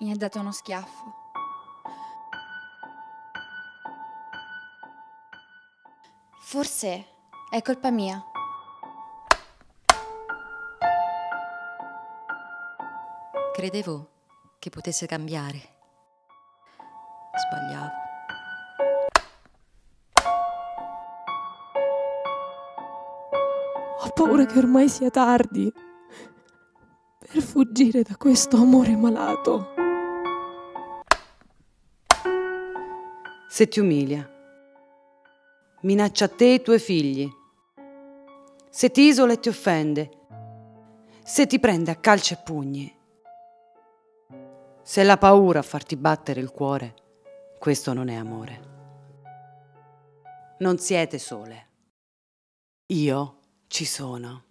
mi ha dato uno schiaffo. Forse è colpa mia. Credevo che potesse cambiare. Sbagliavo. Ho paura che ormai sia tardi per fuggire da questo amore malato. Se ti umilia, minaccia te e i tuoi figli, se ti isola e ti offende, se ti prende a calci e pugni, se la paura a farti battere il cuore, questo non è amore. Non siete sole. Io ci sono.